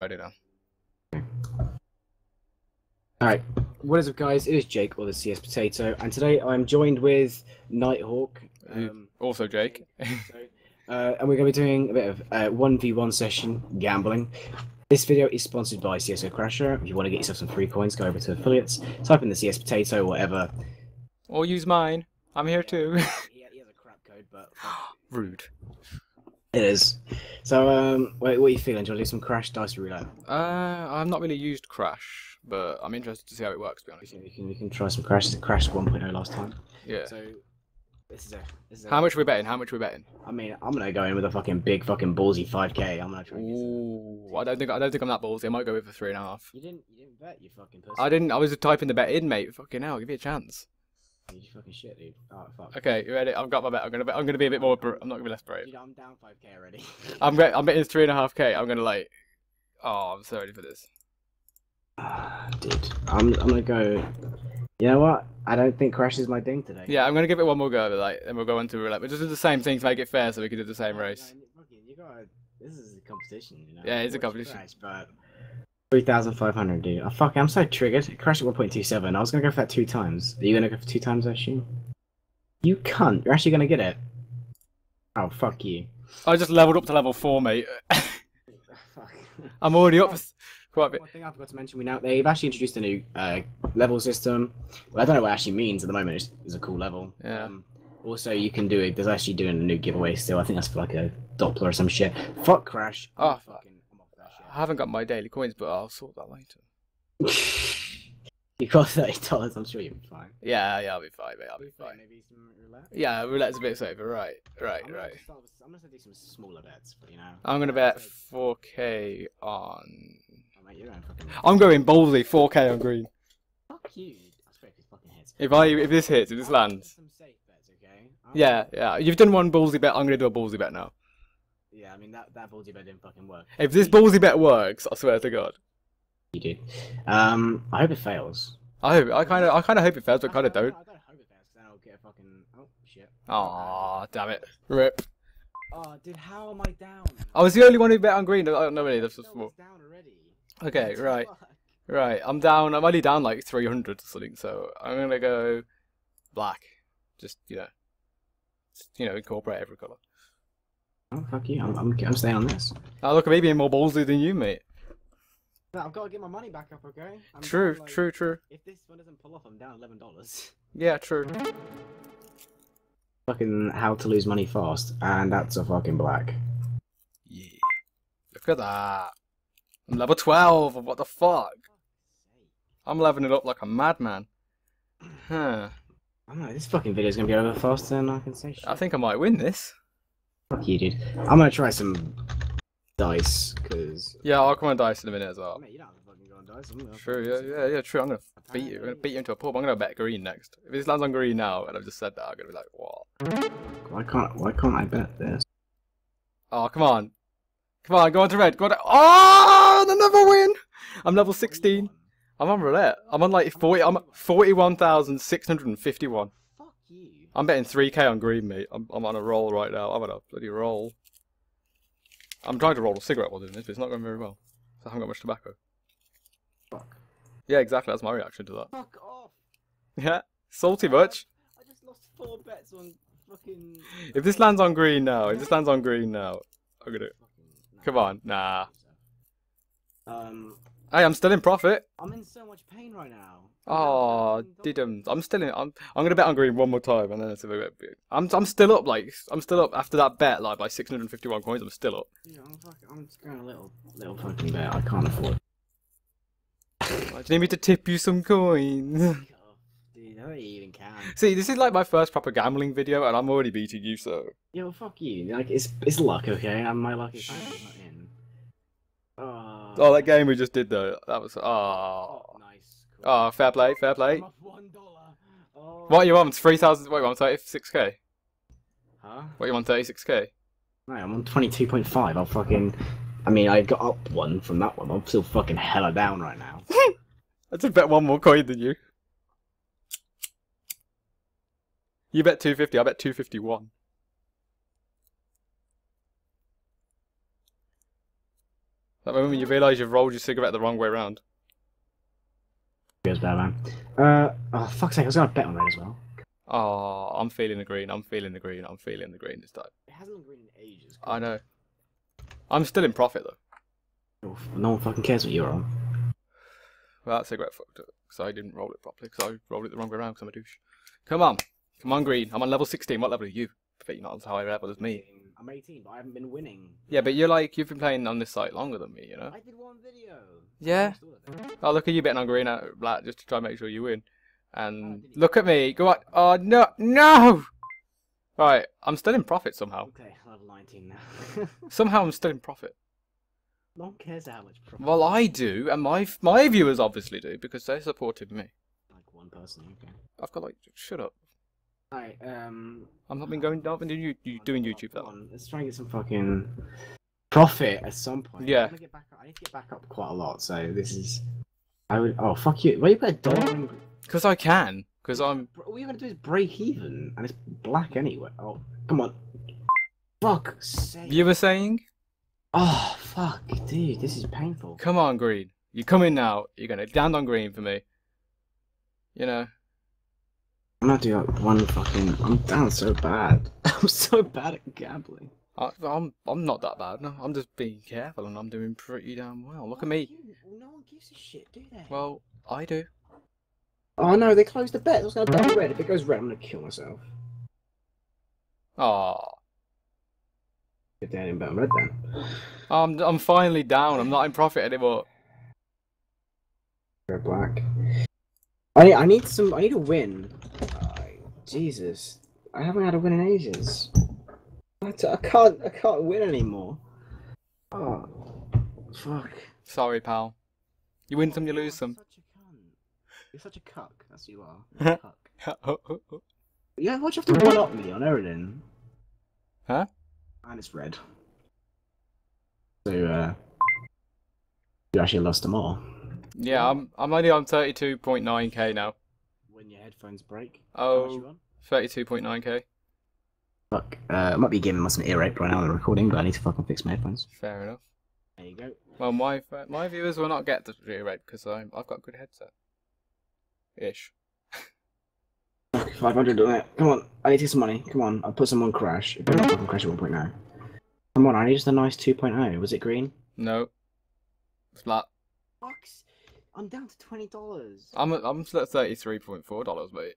Ready now. Alright, what is up guys, it is Jake, or the CS Potato, and today I'm joined with Nighthawk, um, Also, Jake. uh, and we're going to be doing a bit of uh, 1v1 session, gambling. This video is sponsored by CSGO Crasher, if you want to get yourself some free coins, go over to affiliates, type in the CS Potato, whatever. or use mine. I'm here too. he has a crap code, but Rude. It is. So, um, wait, what are you feeling? Do you want to do some Crash Dice Roulette? Uh, I've not really used Crash, but I'm interested to see how it works. To be honest. can, we can, we can try some Crash, Crash 1.0 last time. Yeah. So, this is a... This is a How much are we betting? How much are we betting? I mean, I'm gonna go in with a fucking big fucking ballsy 5k. I'm gonna try and get some. Ooh, I don't think I don't think I'm that ballsy. I might go with a three and a half. You didn't, you didn't bet, you fucking pussy. I didn't. I was typing the bet in, mate. Fucking hell, give me a chance. You fucking shit, dude. Oh, fuck. Okay, you ready? I've got my bet. I'm gonna. Bet, I'm gonna be a bit more. br- I'm not gonna be less brave. Dude, I'm down 5k already. I'm. Bet, I'm betting three and a half k. I'm gonna like. Oh, I'm so ready for this. Dude, I'm, I'm gonna go. You know what? I don't think Crash is my ding today. Yeah, I'm gonna give it one more go. But like, then we'll go into roulette. But just do the same thing to make it fair, so we can do the same race. you gotta, this is a competition, you know? Yeah, it's a competition. Crash, but 3,500, dude. Oh, fuck, I'm so triggered. Crash at 1.27. I was gonna go for that two times. Are you gonna go for two times, I assume? You cunt. You're actually gonna get it. Oh, fuck you. I just leveled up to level four, mate. Fuck. I'm already up for quite a bit. One thing I forgot to mention, we now they've actually introduced a new uh, level system. Well, I don't know what it actually means at the moment. It's, it's a cool level. Yeah. Um, also, you can do it. There's actually doing a new giveaway still. I think that's for like a Doppler or some shit. Fuck Crash. Oh, fucking. I'm off that I haven't got my daily coins, but I'll sort that later. you got thirty dollars. I'm sure you'll be fine. Yeah, yeah, I'll be fine, mate. I'll be Wait, fine. Maybe some roulette. Yeah, roulette's a bit safer. Right, right, I'm gonna right. with- I'm gonna do some smaller bets, but you know. I'm gonna bet 4k on. Oh, mate, you're going fucking. I'm going ballsy 4k on green. Fuck you. I swear his fucking heads. If I if this hits, if this lands. Some safe bets, okay? Yeah, yeah. You've done one ballsy bet. I'm gonna do a ballsy bet now. Yeah, I mean that that ballsy bet didn't fucking work. If this ballsy bet works, I swear to God. You did. Um, I hope it fails. I hope. I kind of. I kind of hope it fails, but kind of don't. I don't hope it fails. Then I'll get a fucking. Oh shit. Aw, damn it. Rip. Oh, dude, how am I down? I was the only one who bet on green. I don't know really. That's just one's down already. Okay, What right. fuck? Right, I'm down. I'm only down like 300 or something, so I'm gonna go black. Just you know, just, you know, incorporate every color. Oh fuck you! I'm, I'm, I'm staying on this. Oh look, maybe more ballsy than you, mate. No, I've got to get my money back up, okay? I'm True, down, like- true, true. If this one doesn't pull off, I'm down eleven dollars. Yeah, true. Fucking how to lose money fast, and that's a fucking black. Yeah. Look at that. I'm level 12. What the fuck? I'm leveling it up like a madman. Huh. I don't know. This fucking video's gonna be over faster than I can say. Shit. I think I might win this. Fuck you, dude. I'm gonna try some dice, cause. Yeah, I'll come on dice in a minute as well. Mate, you don't have to fucking go on dice. I'm gonna True, yeah, yeah, yeah, true. I'm gonna beat you. I'm gonna beat you into a pub. I'm gonna bet green next. If this lands on green now, and I've just said that, I'm gonna be like, what? Why can't Why can't I bet this? Oh, come on. Come on, go on to red. Go on to... Oh, another win! I'm level 16. I'm on roulette. I'm on like 40. I'm 41,651. Fuck you. I'm betting 3k on green, mate. I'm, I'm on a roll right now. I'm on a bloody roll. I'm trying to roll a cigarette while doing this, but it's not going very well. I haven't got much tobacco. Fuck. Yeah, exactly. That's my reaction to that. Fuck off. Yeah. Salty much? I just lost four bets on fucking. If this lands on green now, if this lands on green now, I'm gonna. Come on, nah. Um, Hey, I'm still in profit. I'm in so much pain right now. Oh, didn't. I'm still in. I'm. I'm gonna bet on green one more time, and then it's a bit. I'm. I'm still up. Like I'm still up after that bet. Like by 651 coins, I'm still up. Yeah, I'm, fuck, I'm just going a little, little fucking bet. I can't afford. Do you need me to tip you some coins? Dude, I don't even can. See, this is like my first proper gambling video, and I'm already beating you. So Yo, fuck you. Like, it's it's luck, okay? And my luck is actually not in. Oh, that game we just did though. That was. Oh. Oh, nice. Cool. Oh, fair play, fair play. Oh. What you on? Three thousand. Wait, I'm on 36k. Huh? What you on 36k? No, I'm on 22.5. I'll fucking. I mean, I got up one from that one. I'm still fucking hella down right now. I just bet one more coin than you. You bet 250, I bet 251. That moment when you realise you've rolled your cigarette the wrong way around. Feels bad, man. Uh, oh, fuck's sake, I was gonna bet on that as well. Oh, I'm feeling the green. I'm feeling the green. I'm feeling the green this time. It hasn't been green in ages. I know. I'm still in profit though. Oh, No one fucking cares what you're on. Well, that cigarette fucked up because I didn't roll it properly because I rolled it the wrong way around because I'm a douche. Come on, come on, green. I'm on level 16. What level are you? I bet you're not as high level as me. I'm 18, but I haven't been winning. Yeah, but you're like you've been playing on this site longer than me, you know. I did one video. Yeah. Oh, look at you betting on green out of black just to try and make sure you win. And oh, look at me. Go on. Oh no, no. Right, I'm still in profit somehow. Okay, level 19 now. Somehow I'm still in profit. no one cares how much profit. Well, I do, and my my viewers obviously do because they supported me. Like one person, okay. I've got like, shut up. Alright, um. I've not been going. I've been doing, you, you doing YouTube Come though. on, let's try and get some fucking profit at some point. Yeah. I, wanna get back up. I need to get back up quite a lot, so this is. I would. Oh, fuck you. Why you put a dollar in. Because I can. Because I'm. All you're gonna do is break even, and it's black anyway. Oh, come on. Fuck sake. You were saying? Oh, fuck, dude, this is painful. Come on, green. You come in now. You're gonna down on green for me. You know. I'm not doing like one fucking. I'm down so bad. I'm so bad at gambling. I, I'm I'm not that bad. No, I'm just being careful, and I'm doing pretty damn well. Look at me. Well, no one gives a shit, do they? Well, I do. oh no, they closed the bet. I was gonna bet red. If it goes red, I'm gonna kill myself. Ah. Get they didn't bet on red, then. I'm I'm finally down. I'm not in profit anymore. Red black. I I need some. I need a win. Ay, Jesus, I haven't had a win in ages. I, t- I can't. I can't win anymore. Oh, fuck. Sorry, pal. You win some, you lose some. Such a cunt. You're such a cuck. That's who you are. You're a cuck. oh, Yeah, why'd you have to one up me on everything? Huh? And it's red. So, uh. You actually lost them all. yeah, I'm I'm only on 32.9k now. When your headphones break. How Oh, 32.9k. Fuck. Uh, I might be giving myself an ear rape right now on the recording, but I need to fucking fix my headphones. Fair enough. There you go. Well, my my viewers will not get the rear rate because I'm I've got a good headset. Ish. 500 on it. Come on, I need to get some money. Come on, I'll put some on Crash. If not fucking Crash at 1.0. Come on, I need just a nice 2.0. Was it green? No. It's flat. Fucks. I'm down to $20. I'm I'm still at thirty-three point four dollars, mate.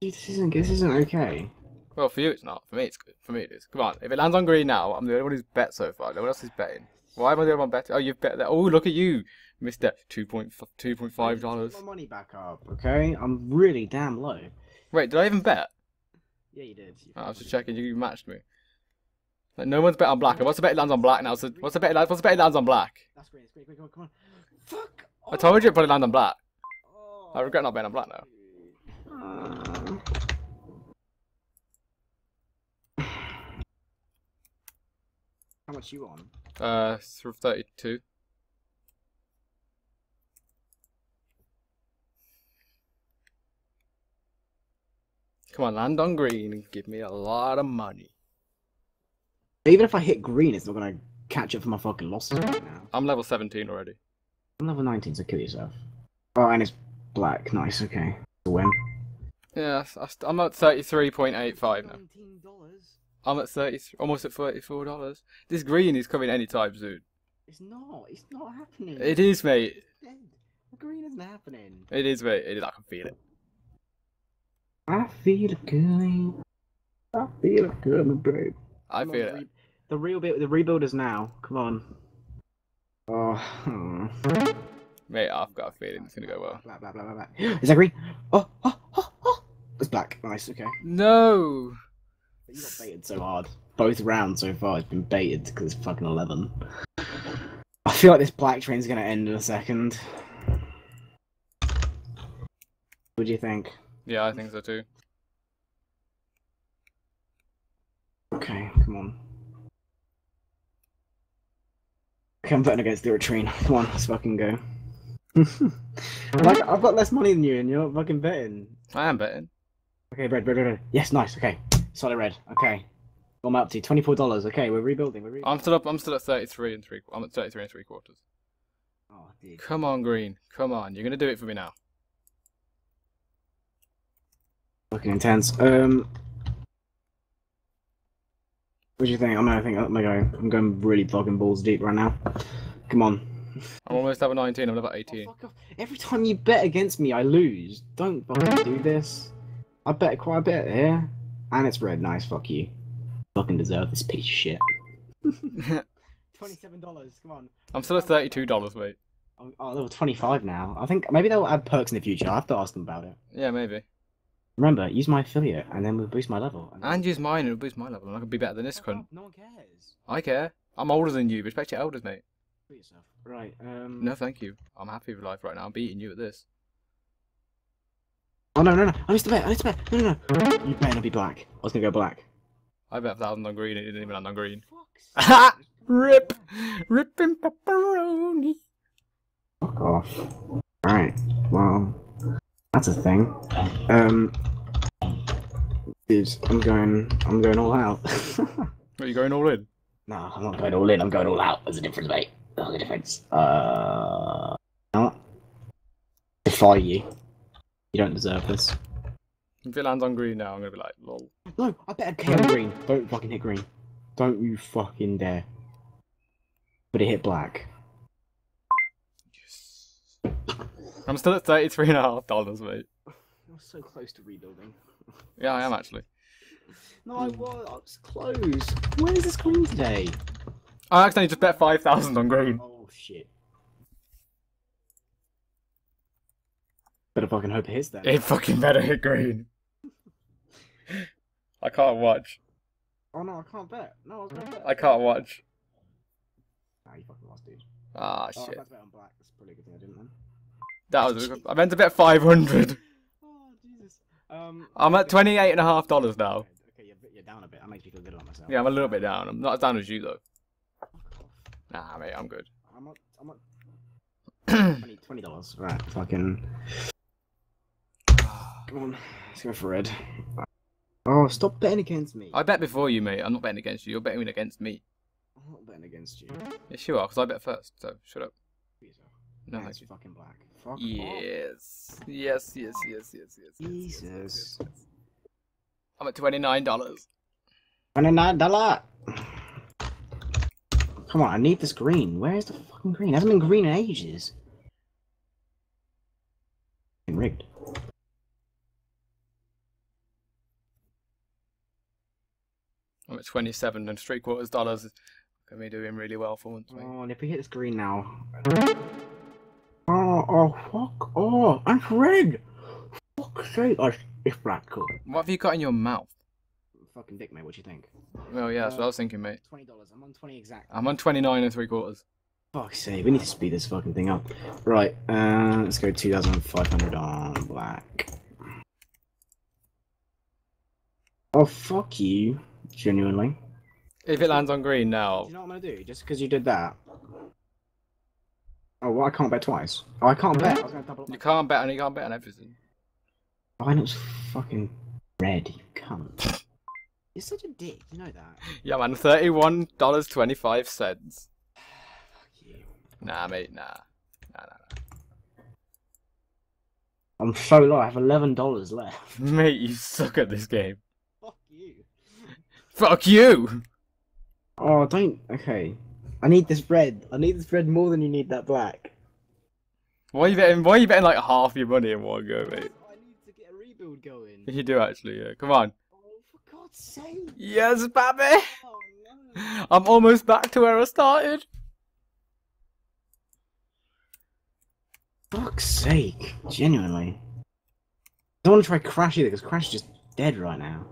Dude, this isn't, this isn't okay. Well, for you it's not. For me it's good. For me it is. Come on. If it lands on green now, I'm the only one who's bet so far. No one else is betting. Why am I the only one betting? Oh, you've bet that. Oh, look at you, Mister two point two point five dollars. My money back up, okay? I'm really damn low. Wait, did I even bet? Yeah, you did. You Oh, I was just checking. You matched me. Like, no one's bet on black. What's the bet it lands on black now? So what's the bet? it lands- What's the bet it lands on black? That's green, it's green, come on, come on. Fuck! I told you it probably land on black. Oh, I regret not being on black now. Uh, How much you on? Uh, th- thirty-two. Come on, land on green and give me a lot of money. Even if I hit green, it's not gonna catch up for my fucking losses right now. I'm level 17 already. I'm level 19, so kill yourself. Oh, and it's black. Nice, okay. The win. Yeah, I st- I'm at 33.85 now. $19. I'm at 30, almost at $34. This green is coming anytime soon. It's not. It's not happening. It is, mate. The green isn't happening. It is, mate. It is. I can feel it. I feel good. I feel good, babe. I Come on, feel the it. re- The real bit, the rebuilders now. Come on. Oh. hmm. Mate, I've got a feeling it's going to go well. Blah, blah, blah, blah, blah. Is that green? Oh, oh, oh, oh. It's black. Nice. Okay. No! You got baited so hard. Both rounds so far has been baited because it's fucking eleven. I feel like this black train's gonna end in a second. What do you think? Yeah, I think so too. Okay, come on. Okay, I'm betting against the Latrine. Come on, let's fucking go. like, I've got less money than you, and you're not fucking betting. I am betting. Okay, red, red, red, red. Yes, nice. Okay, solid red. Okay. What am I up to? Twenty-four dollars. Okay, we're rebuilding. We're rebuilding. I'm still up. I'm still at 33 and three. I'm at 33 and three quarters. Oh, dude. Come on, Green. Come on. You're gonna do it for me now. Looking intense. Um, what do you think? I'm think. I'm gonna. I'm going really fucking balls deep right now. Come on. I'm almost level 19. I'm level Oh, 18. fuck off. Every time you bet against me, I lose. Don't fucking do this. I bet quite a bit here, and it's red. Nice. Fuck you. Fucking deserve this piece of shit. Twenty-seven dollars. Come on. I'm still at 32 dollars, mate. I'm oh, oh level twenty-five now. I think maybe they'll add perks in the future. I have to ask them about it. Yeah, maybe. Remember, use my affiliate, and then we'll boost my level. And use mine. and It'll boost my level, and I can be better than this cunt. No one cares. I care. I'm older than you. Respect your elders, mate. Put yourself. Right. Um. No, thank you. I'm happy with life right now. I'm beating you at this. Oh no no no! I missed the bet. I missed the bet. No no no! You better not be black. I was gonna go black. I bet a thousand on green. It didn't even land on green. Rip, ripping pepperoni. Fuck off. Alright, well, that's a thing. Um, dude, I'm going, I'm going all out. Are you going all in? no, I'm not going all in, I'm going all out. There's a difference, mate. There's a difference. Uh, what? Defy you. You don't deserve this. If it lands on green now, I'm gonna be like, lol. No, I bet I'd hit green. Don't fucking hit green. Don't you fucking dare. But it hit black. I'm still at thirty-three and a half dollars, mate. You're so close to rebuilding. Yeah, I am actually. No, I was. I was close. Where's this green today? I accidentally just bet five thousand on green. Oh shit. Better fucking hope it hits then. It fucking better hit green. I can't watch. Oh no, I can't bet. No, I was gonna bet. I can't watch. Nah, you fucking lost, dude. Ah, Oh, shit. that's bet on black. That's probably a good thing I didn't then. That was. I meant to bet five hundred. Oh Jesus. Um. I'm at twenty-eight and a half dollars now. Okay, you're, you're down a bit. That makes me feel good about myself. Yeah, I'm a little bit down. I'm not as down as you though. Nah, mate, I'm good. I'm at. I'm at. Twenty. Twenty dollars. Right. Fucking. Come on. Let's go for red. Oh, stop betting against me. I bet before you, mate. I'm not betting against you. You're betting against me. I'm not betting against you. Yes, you are, because I bet first. So shut up. No, it's you. fucking black. Fuck off. Yes. Yes, yes, yes, yes, yes. yes, yes, yes, Jesus. yes, yes. I'm at twenty-nine dollars. Twenty-nine dollar. Come on, I need this green. Where's the fucking green? It hasn't been green in ages. Fucking rigged. I'm at twenty-seven and three quarters dollars. Gonna be doing really well for once, mate. Oh, and if we hit this green now. Oh, oh, fuck. Oh, I'm red. Fuck's sake. Oh, it's black. Cool. What have you got in your mouth? Fucking dick, mate. What do you think? Well, yeah, that's what I was thinking, mate. Twenty dollars. I'm on twenty exact. I'm on twenty-nine and three quarters. Fuck's sake. We need to speed this fucking thing up. Right. Uh, let's go two thousand five hundred on black. Oh, fuck you. Genuinely. If it lands on green Do now, you know what I'm gonna do? Just because you did that. Oh, well, I can't bet twice. Oh, I can't bet. I was gonna double up my you can't bet on you can't bet on everything. Mine was fucking red, you cunt. You're such a dick, you know that. Yeah, man, thirty-one dollars twenty-five cents. Fuck you. Nah, mate, nah, nah, nah, nah. I'm so low, I have eleven dollars left. Mate, you suck at this game. Fuck you. Fuck you. Oh, don't. Okay. I need this red. I need this red more than you need that black. Why are you betting? Why are you betting like half your money in one go, mate? I need to get a rebuild going. You do actually, yeah. Come on. Oh, for God's sake. Yes, baby. Oh, no. I'm almost back to where I started. Fuck's sake. Genuinely. I don't want to try Crash either, because Crash is just dead right now.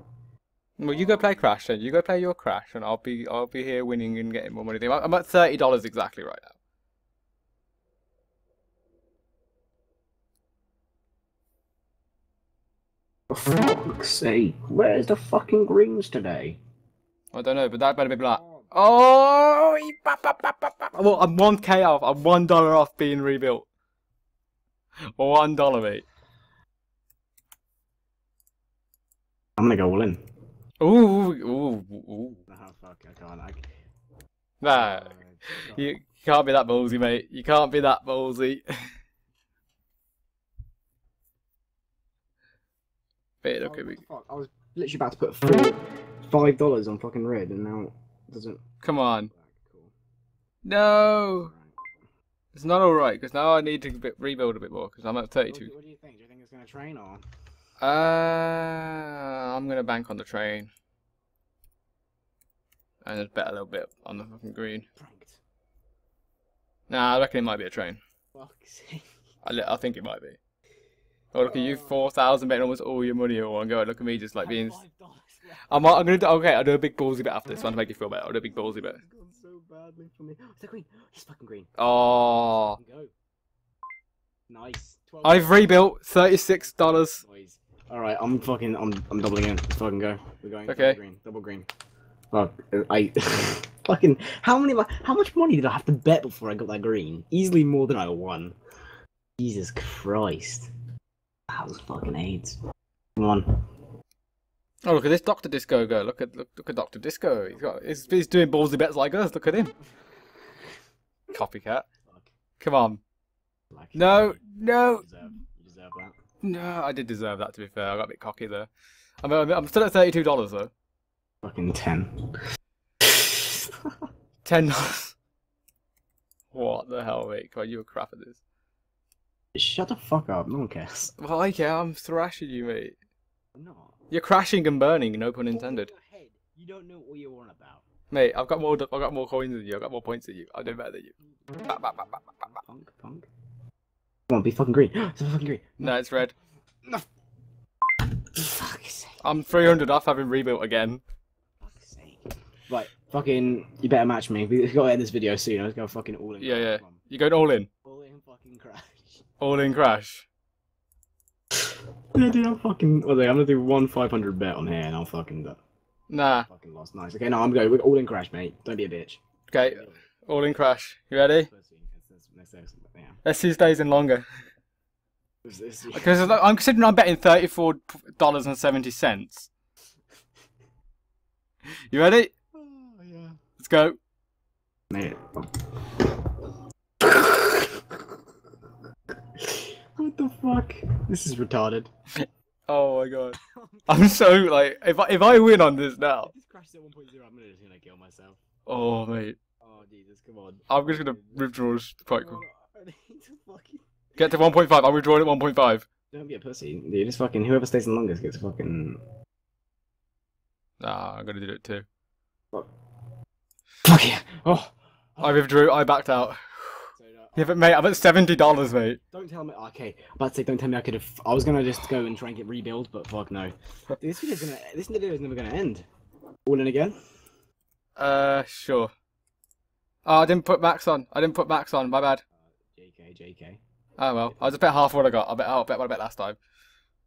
Well, you go play Crash then. You go play your Crash, and I'll be I'll be here winning and getting more money. I'm at thirty dollars exactly right now. For fuck's sake. Where's the fucking greens today? I don't know, but that better be black. Oh, well, I'm one k off. I'm one dollar off being rebuilt. One dollar, mate. I'm gonna go all in. Ooh, ooh, ooh. No, ah, fuck, I can't. I... Nah, oh you can't be that ballsy, mate. You can't be that ballsy. Wait, look Oh, fuck? I was literally about to put five dollars on fucking red, and now it doesn't. Come on. No, it's not all right because now I need to rebuild a bit more because I'm at What, do 32. you- what do you think? Do you think it's gonna train or? Uh, I'm gonna bank on the train and just bet a little bit on the fucking green. Pranked. Nah, I reckon it might be a train. Fuck's sake. I, I think it might be. Oh, look at you, 4,000 betting almost all your money in one go. Look at me just like being. I'm, I'm gonna do, okay, I'll do a big ballsy bet after this one to make you feel better. I'll do a big ballsy bet. It's so badly for me. It's the green. It's fucking green. Oh, Nice. I've rebuilt $36. Boys. All right, I'm fucking. I'm. I'm doubling in. Let's fucking go. We're going. Okay. Double green. Double green. Fuck. I. fucking. How many? How much money did I have to bet before I got that green? Easily more than I won. Jesus Christ. That was fucking AIDS. Come on. Oh, look at this Dr. Disco go. Look at look, look at Dr. Disco. He's got he's, he's doing ballsy bets like us. Look at him. Copycat. Fuck. Come on. Like, No, You no, deserve, you deserve that. No. I did deserve that to be fair. I got a bit cocky there. I'm, I'm, still at $32 though. Fucking ten. $10. what the hell, mate? God, you were crap at this. Shut the fuck up. No one cares. Well, I care. I'm thrashing you, mate. Not. You're crashing and burning, no pun intended. Your head. You don't know what you're on about. Mate, I've got more. I've got more coins than you. I've got more points than you. I do better than you. Punk, punk. Come on, be fucking green. it's fucking green. No, it's red. Fuck's sake. I'm 300 off having rebuilt again. Fuck's sake. Right, fucking, you better match me. We gotta end this video soon. Let's go fucking all in. Yeah, yeah. Come on. You going all in? All in fucking crash. All in crash. yeah, Dude, I'm fucking. Well, I'm gonna do one 500 bet on here and I'll fucking. do- Nah. Fucking lost. Nice. Okay, no, I'm going. We're all in crash, mate. Don't be a bitch. Okay, all in crash. You ready? Pussy. It's- it's- it's- it's- Yeah. Let's see who stays in longer. Because I'm considering I'm betting thirty-four dollars and seventy cents. You ready? Oh, yeah. Let's go. What the fuck? This is retarded. Oh my god. I'm so like, if I, if I win on this now, This crashes at 1.0. I'm gonna just gonna kill myself. oh mate, Oh Jesus, come on. I'm just gonna withdraw this quite quick. I need to fucking. Get to 1.5. I'm withdrawing at 1.5. Don't be a pussy, dude. Just fucking whoever stays the longest gets fucking. Nah, I'm gonna do it too. Fuck yeah! Oh. I withdrew. I backed out. So, uh, Yeah, but mate, I'm at seventy dollars, mate. Don't tell me. Okay, about to say, don't tell me I could have. I was gonna just go and try and get rebuild, but fuck no. This video's gonna. This video is never gonna end. All in again. Uh, sure. Oh, I didn't put max on. I didn't put max on. My bad. Uh, JK, JK. Oh well. I was a bet half what I got. I bet. I'll bet what I bet last time.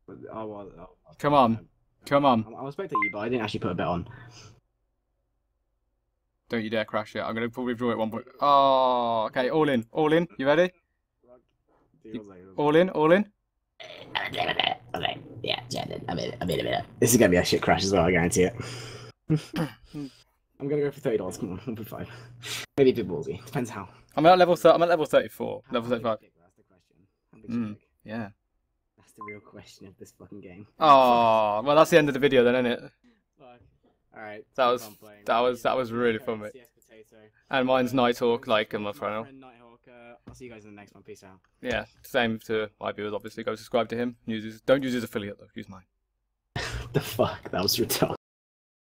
Oh, well, oh, Come on. Come on. I, I respect you, but I didn't actually put a bet on. Don't you dare crash it. I'm gonna probably draw it one point. Oh, okay. All in. All in. You ready? All in. All in. Okay, yeah, yeah, I made it, I made it, I. This is gonna be a shit crash as well, I guarantee it. I'm gonna go for thirty dollars. Come on, one point five. Maybe a bit ballsy. Depends how. I'm at level. thir- I'm at level thirty-four. how Level thirty-five. is? That's the question. How big's your Mm. Yeah. That's the real question of this fucking game. Oh, well, that's the end of the video then, isn't it? Fuck. All right. That was- that was- that was really Okay, fun, mate. And mine's Nighthawk, like in my My final. friend Nighthawk. Uh, I'll see you guys in the next one. Peace out. Yeah. Same to my viewers. Obviously, go subscribe to him. Use his, don't use his affiliate though. Use mine. the fuck? That was retarded.